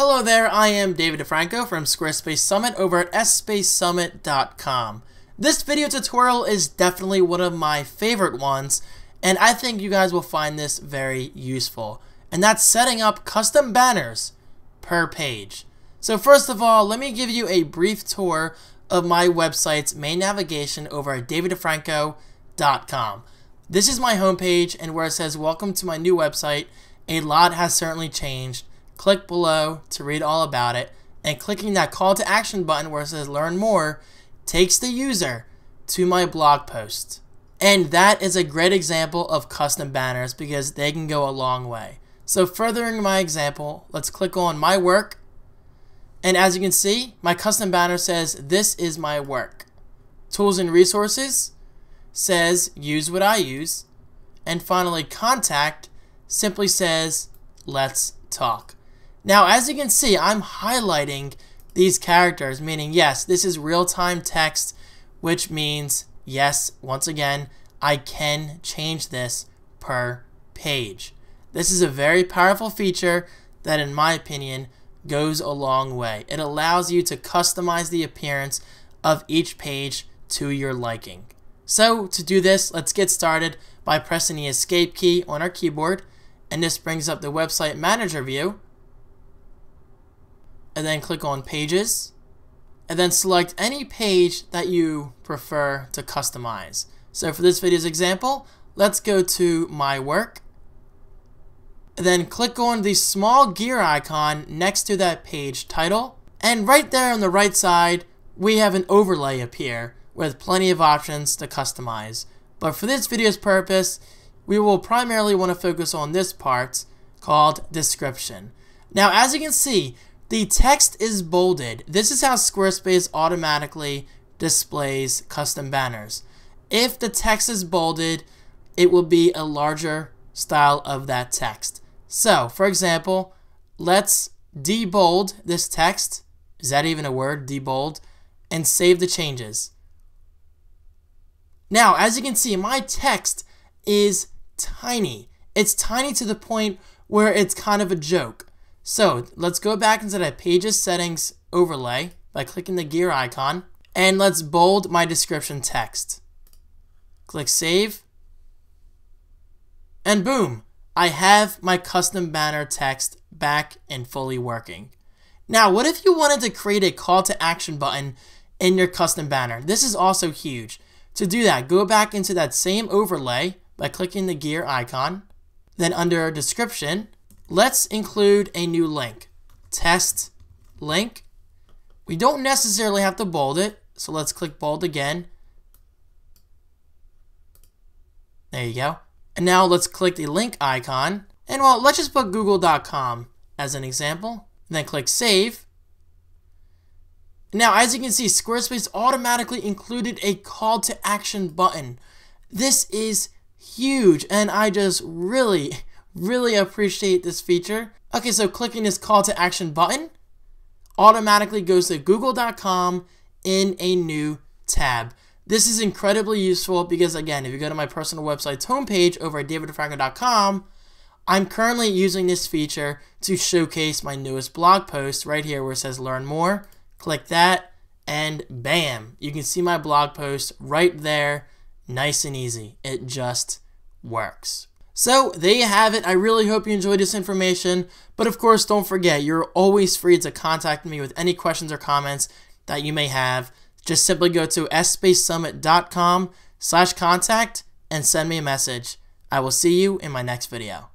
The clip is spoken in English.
Hello there, I am David DiFranco from Squarespace Summit over at sSpaceSummit.com. This video tutorial is definitely one of my favorite ones, and I think you guys will find this very useful. And that's setting up custom banners per page. So first of all, let me give you a brief tour of my website's main navigation over at daviddifranco.com. This is my homepage, and where it says welcome to my new website, a lot has certainly changed click below to read all about it, and clicking that call to action button where it says learn more takes the user to my blog post. And that is a great example of custom banners because they can go a long way. So furthering my example, let's click on my work. And as you can see, my custom banner says this is my work. Tools and resources says use what I use. And finally contact simply says let's talk. Now, as you can see, I'm highlighting these characters, meaning, yes, this is real-time text, which means, yes, once again, I can change this per page. This is a very powerful feature that, in my opinion, goes a long way. It allows you to customize the appearance of each page to your liking. So, to do this, let's get started by pressing the Escape key on our keyboard, and this brings up the Website Manager view, and then click on Pages, and then select any page that you prefer to customize. So for this video's example, let's go to My Work, and then click on the small gear icon next to that page title, and right there on the right side, we have an overlay appear with plenty of options to customize. But for this video's purpose, we will primarily want to focus on this part called description. Now, as you can see, the text is bolded. This is how Squarespace automatically displays custom banners. If the text is bolded, it will be a larger style of that text. So, for example, let's debold this text. Is that even a word? Debold. And save the changes. Now, as you can see, my text is tiny. It's tiny to the point where it's kind of a joke. So let's go back into that Pages Settings overlay by clicking the gear icon and let's bold my description text. Click Save and boom, I have my custom banner text back and fully working. Now, what if you wanted to create a call to action button in your custom banner? This is also huge. To do that, go back into that same overlay by clicking the gear icon. Then under description, Let's include a new link. Test link. We don't necessarily have to bold it, so let's click bold again. There you go. And now let's click the link icon. And well, let's just put google.com as an example. then click save. Now, as you can see, Squarespace automatically included a call to action button. This is huge, and I just really Really appreciate this feature. Okay, so clicking this call to action button automatically goes to google.com in a new tab. This is incredibly useful because, again, if you go to my personal website's homepage over at daviddifranco.com, I'm currently using this feature to showcase my newest blog post right here where it says learn more. Click that and bam, you can see my blog post right there, nice and easy. It just works. So there you have it. I really hope you enjoyed this information. But of course, don't forget, you're always free to contact me with any questions or comments that you may have. Just simply go to sSpaceSummit.com slash contact and send me a message. I will see you in my next video.